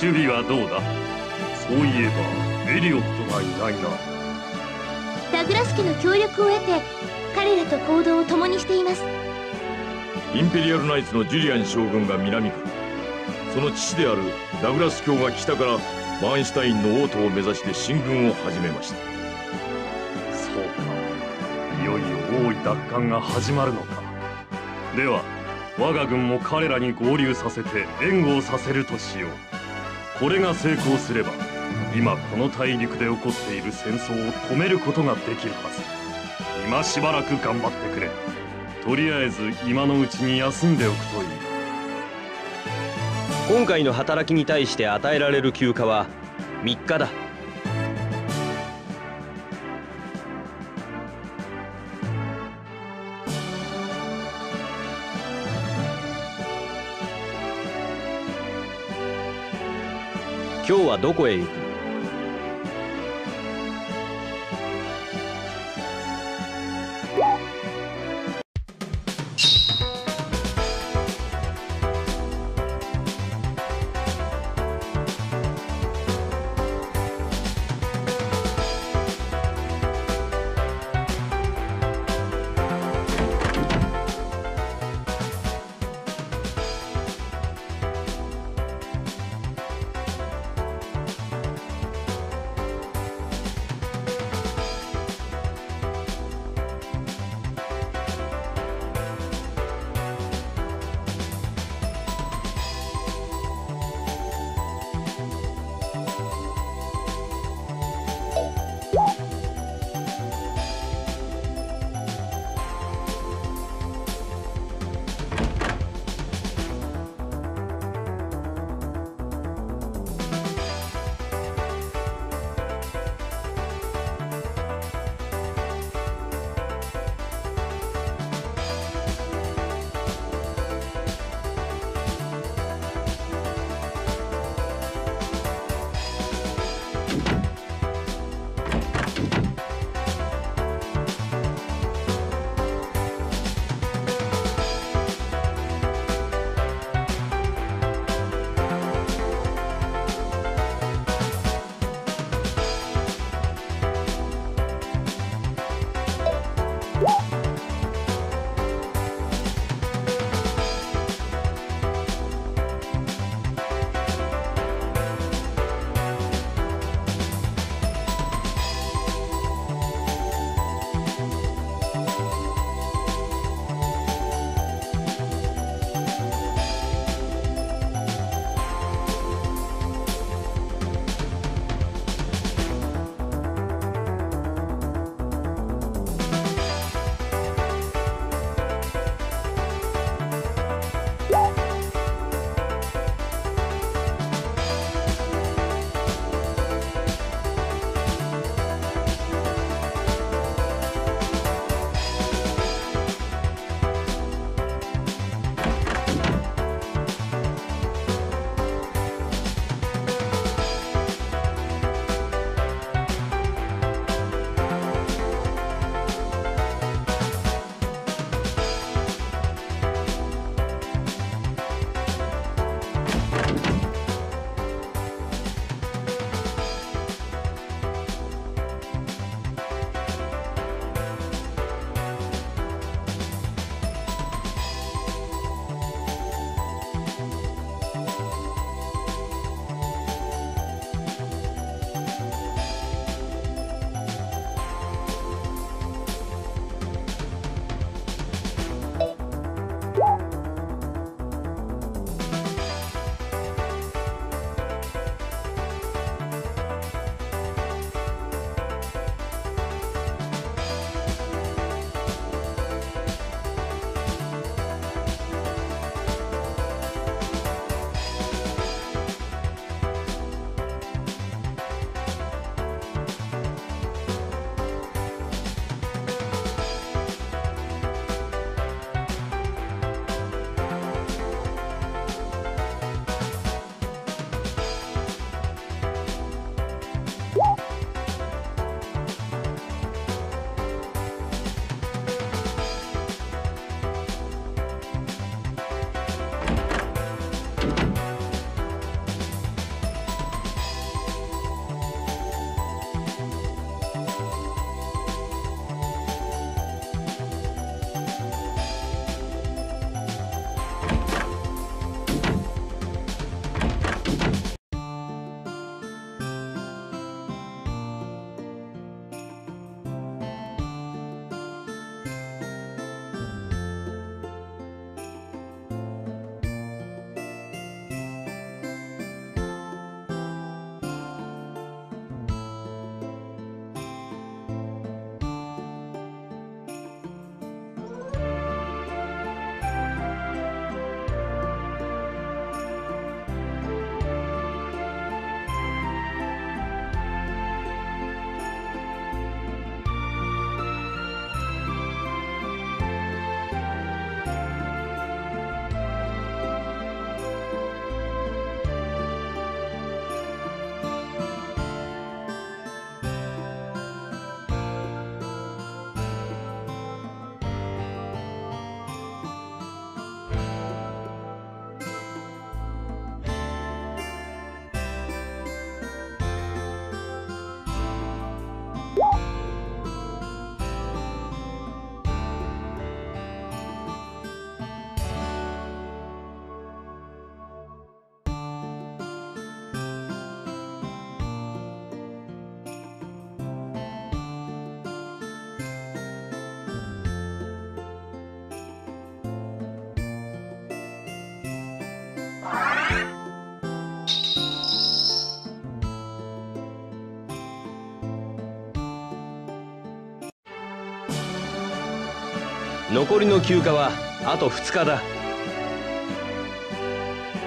守備はどうだ？そういえばエリオットがいないな。ダグラス家の協力を得て彼らと行動を共にしています。インペリアルナイツのジュリアン将軍が南からその父であるダグラス教が北からバーンシュタインの王都を目指して進軍を始めました。そうか。いよいよ王位奪還が始まるのか。では我が軍も彼らに合流させて援護をさせるとしようこれが成功すれば今この大陸で起こっている戦争を止めることができるはず。今しばらく頑張ってくれ。とりあえず今のうちに休んでおくといい。今回の働きに対して与えられる休暇は3日だ。今日はどこへ行く？残りの休暇はあと2日だ。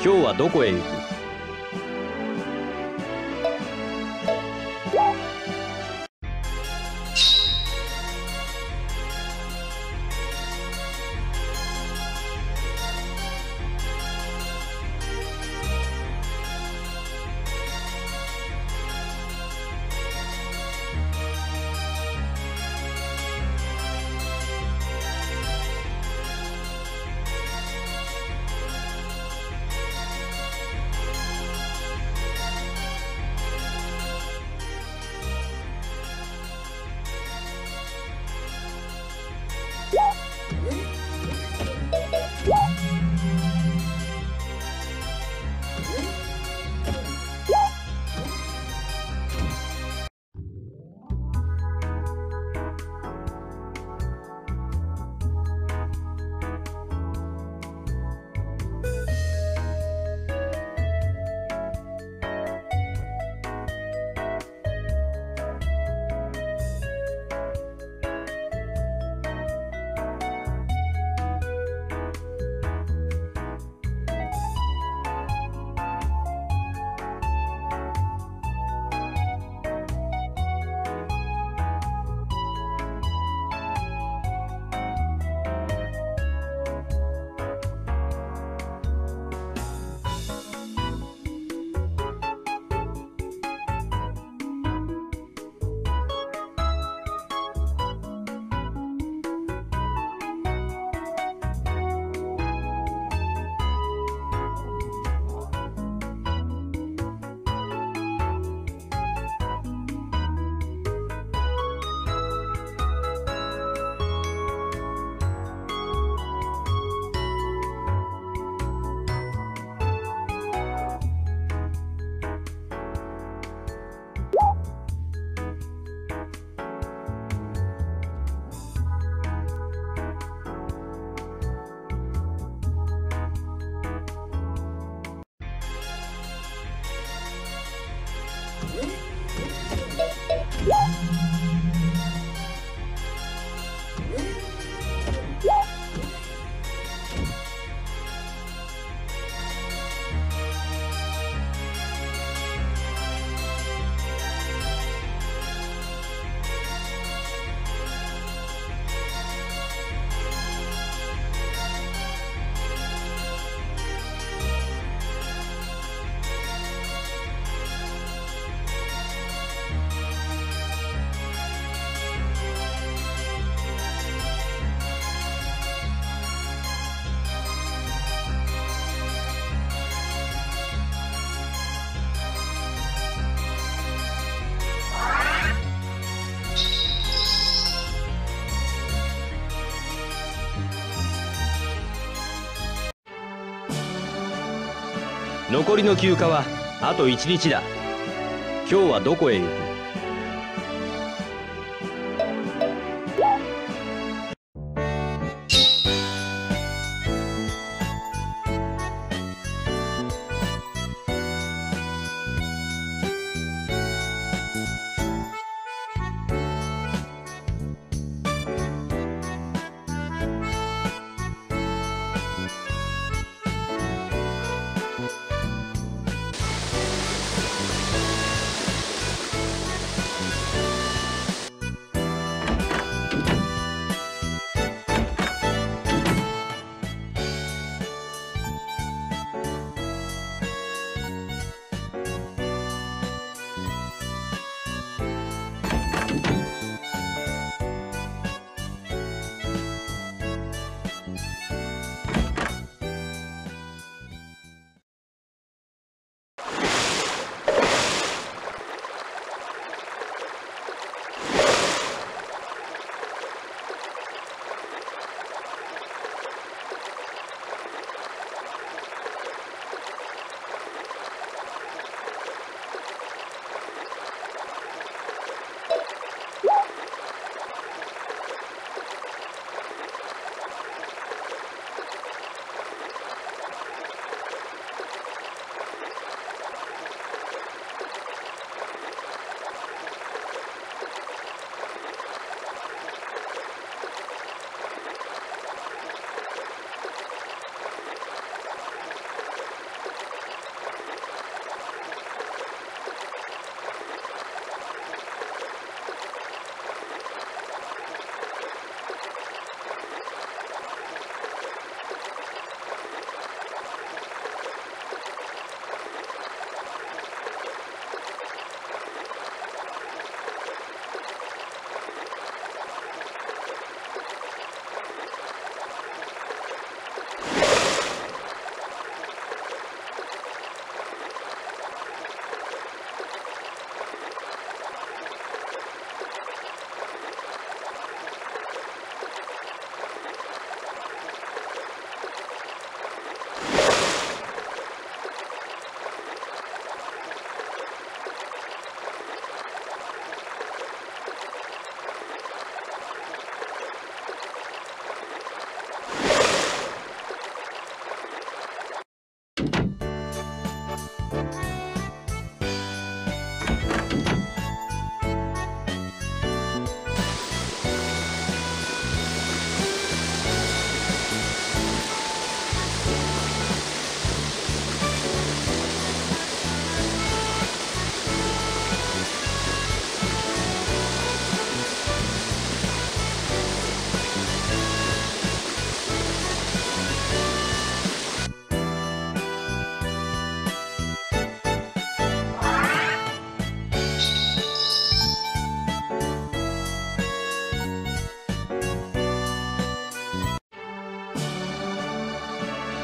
今日はどこへ行く？残りの休暇はあと1日だ。今日はどこへ行く？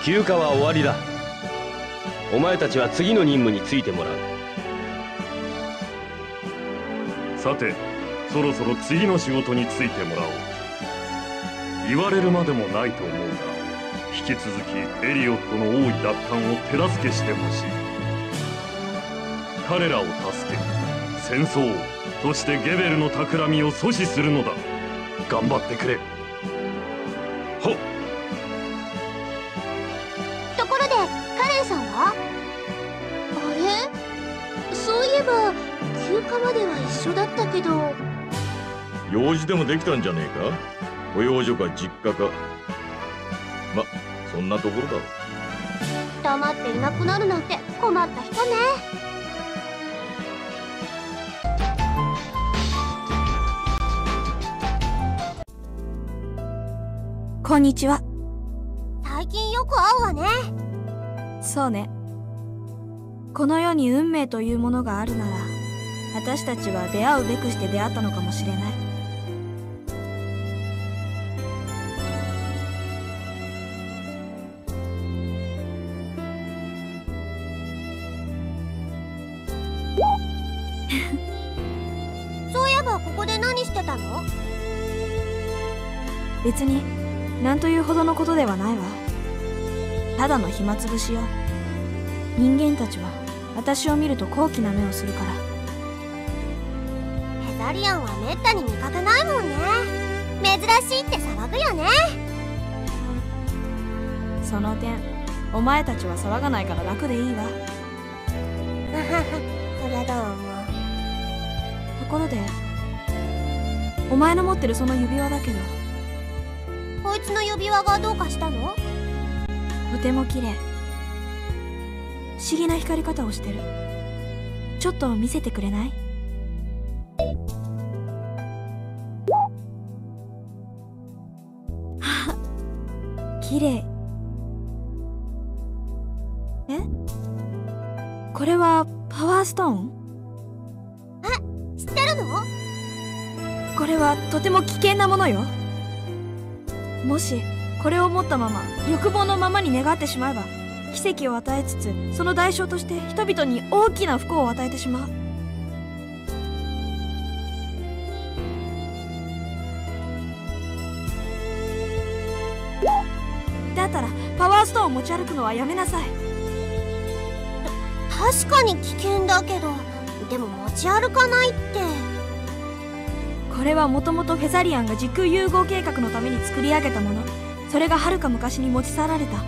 休暇は終わりだ。お前たちは次の任務についてもらう。さてそろそろ次の仕事についてもらおう。言われるまでもないと思うが引き続きエリオットの王位奪還を手助けしてほしい。彼らを助け戦争そしてゲベルの企みを阻止するのだ。頑張ってくれ。休暇までは一緒だったけど。用事でもできたんじゃねえか？保養所か実家か？まそんなところだ。ろ黙っていなくなるなんて困った人ね。こんにちは。最近よく会うわね。そうね。この世に運命というものがあるなら私たちは出会うべくして出会ったのかもしれない。そういえばここで何してたの？別に何というほどのことではないわ。ただの暇つぶしよ。人間たちは私を見ると高貴な目をするからヘザリアンはめったに見かけないもんね。珍しいって騒ぐよね。その点お前たちは騒がないから楽でいいわ。そりゃどうもところでお前の持ってるその指輪だけど。こいつの指輪がどうかしたの？とても綺麗。不思議な光り方をしてる。ちょっと見せてくれない？綺麗。え？これはパワーストーン？知ってるの？これはとても危険なものよ。もしこれを持ったまま欲望のままに願ってしまえば奇跡を与えつつその代償として人々に大きな不幸を与えてしまうストを持ち歩くのはやめなさい。確かに危険だけどでも持ち歩かないって。これはもともとフェザリアンが時空融合計画のために作り上げたもの。それがはるか昔に持ち去られた。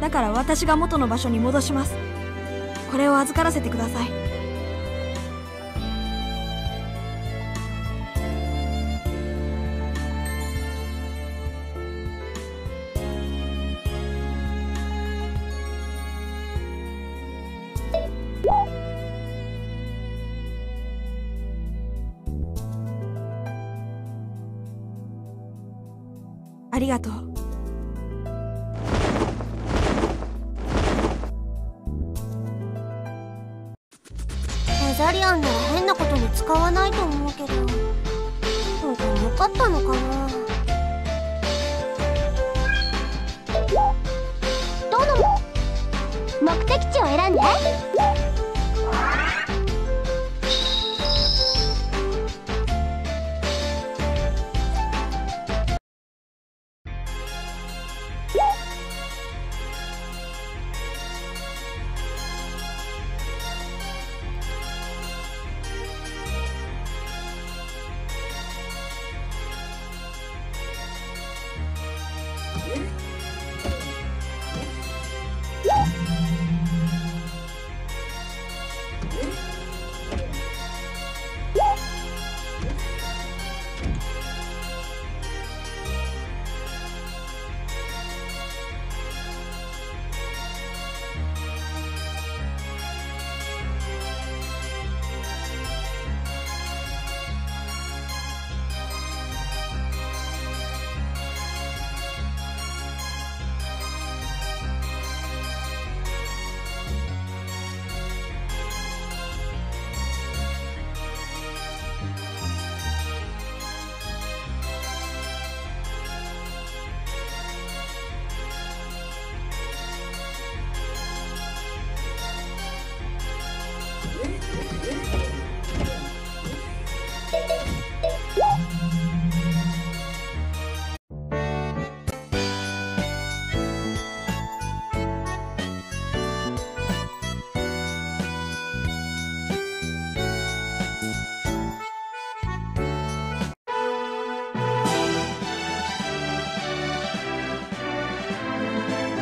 だから私が元の場所に戻します。これを預からせてくださいありがとう。ザリアンなら変なことに使わないと思うけど。本当に良かったのかな。どの？目的地を選んで。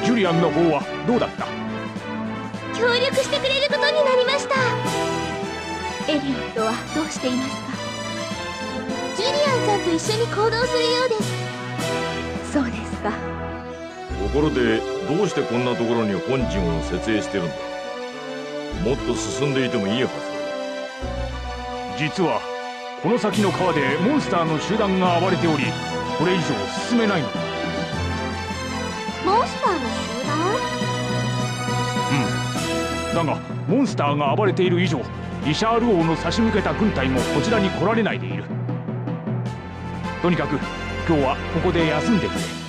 ジュリアンの方はどうだった？していますか？ジュリアンさんと一緒に行動するようです。そうですか。ところでどうしてこんなところに本陣を設営してるんだもっと進んでいてもいいはず実はこの先の川でモンスターの集団が暴れておりこれ以上進めないの。だモンスターの集団？うん。だがモンスターが暴れている以上リシャール王の差し向けた軍隊もこちらに来られないでいる。とにかく今日はここで休んでくれ。